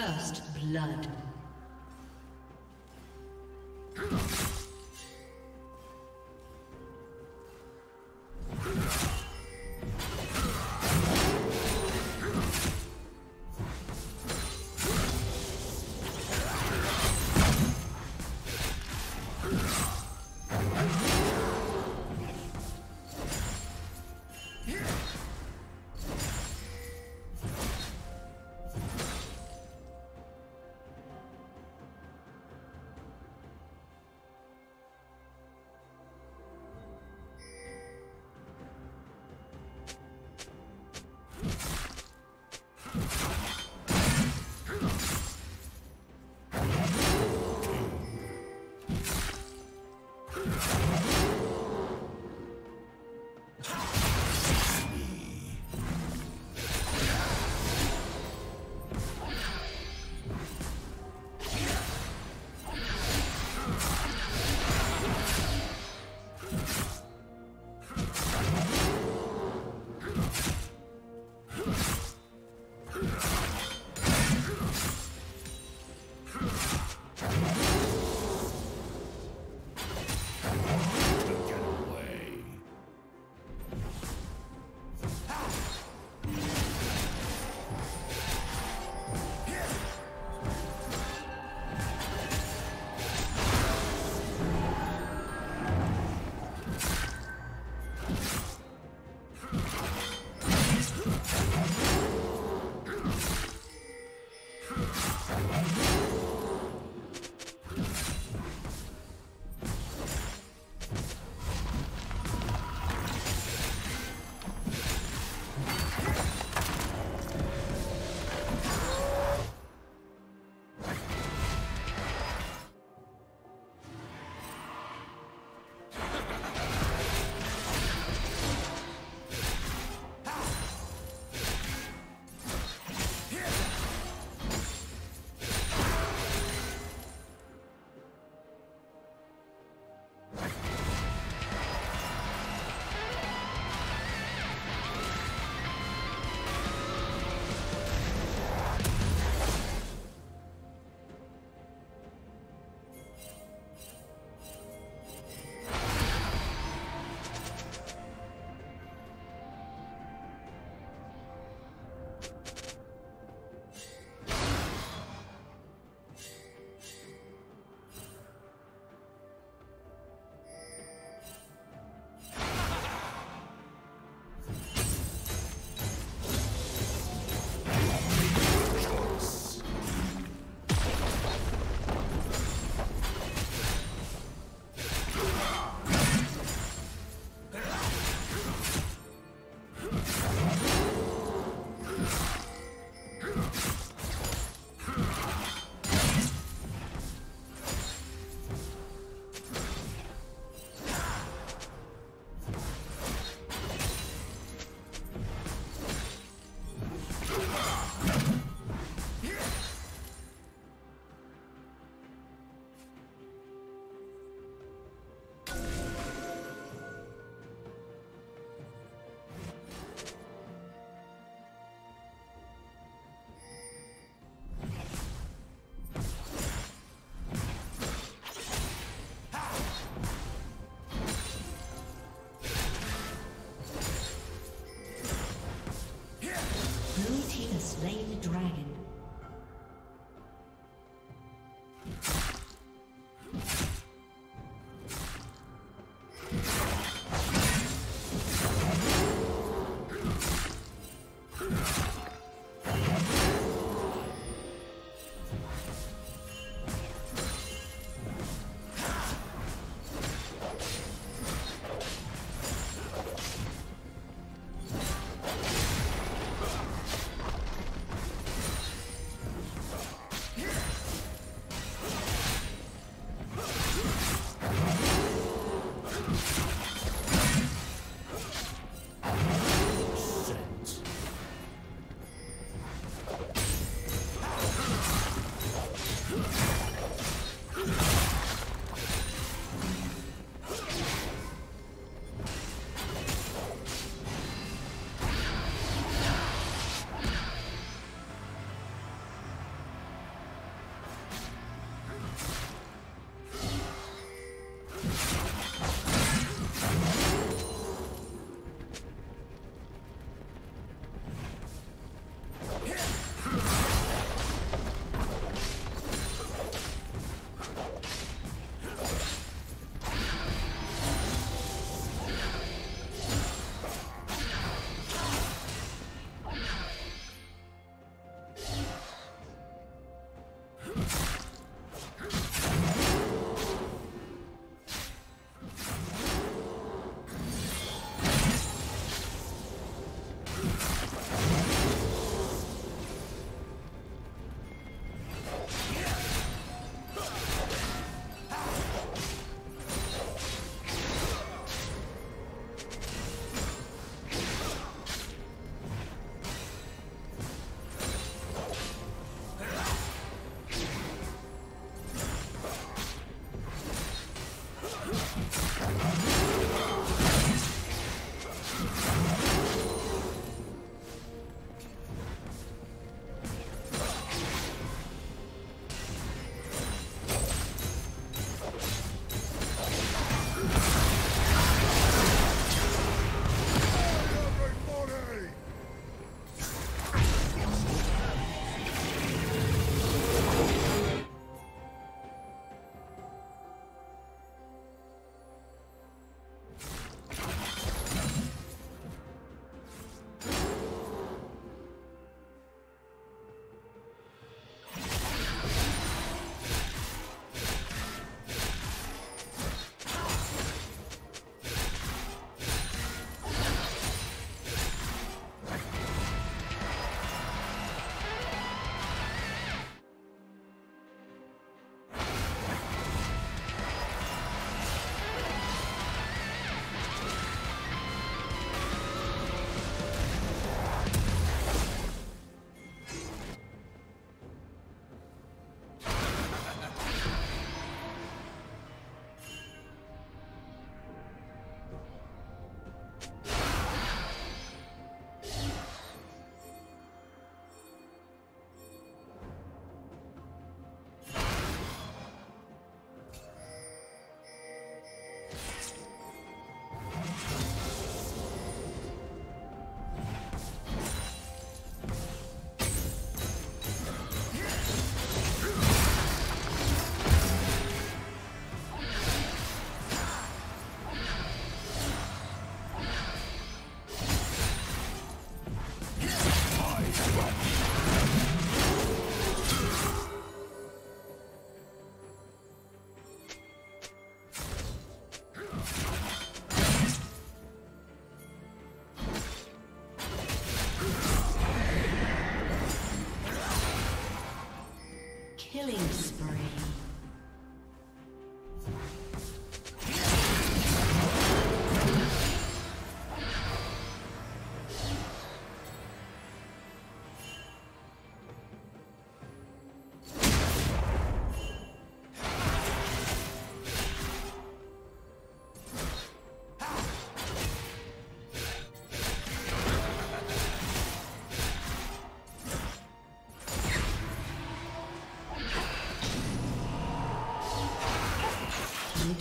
First blood.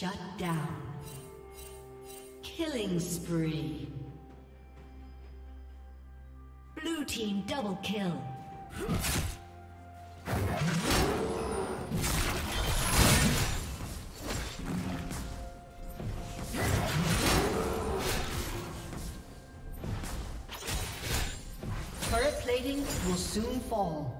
Shut down. Killing spree. Blue team double kill. Turret plating will soon fall.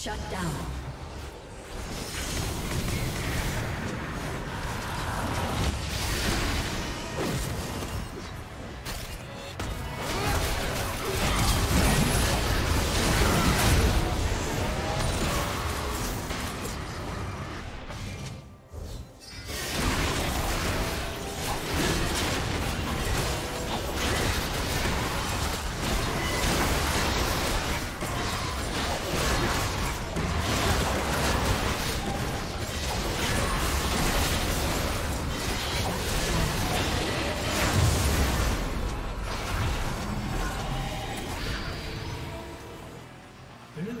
Shut down.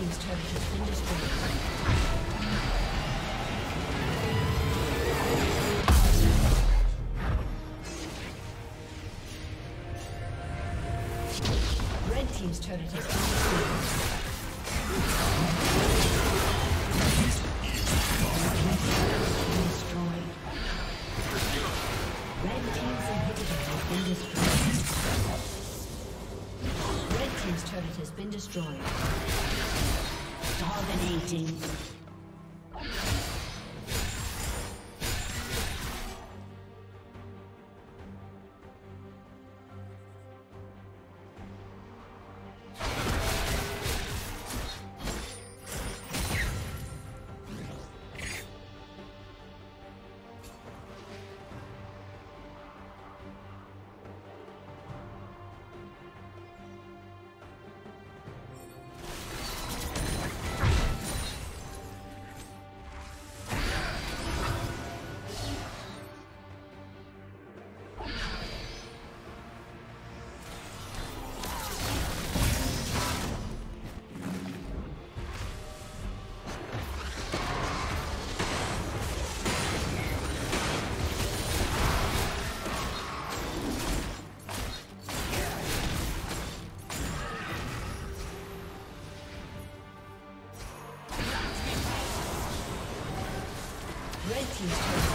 Nashor. turret has been destroyed. Red Team's inhibitor has been destroyed. Red Team's turret has been destroyed. Dominating. A summoner